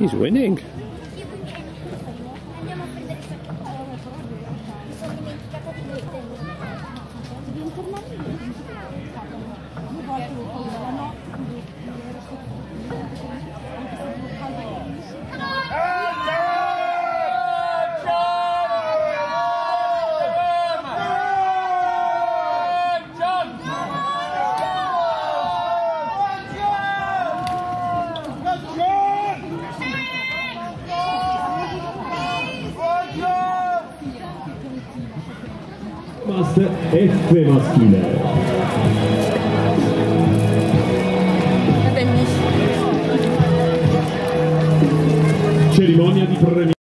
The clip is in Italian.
He's winning. Master F maschile. Cerimonia di premiazione.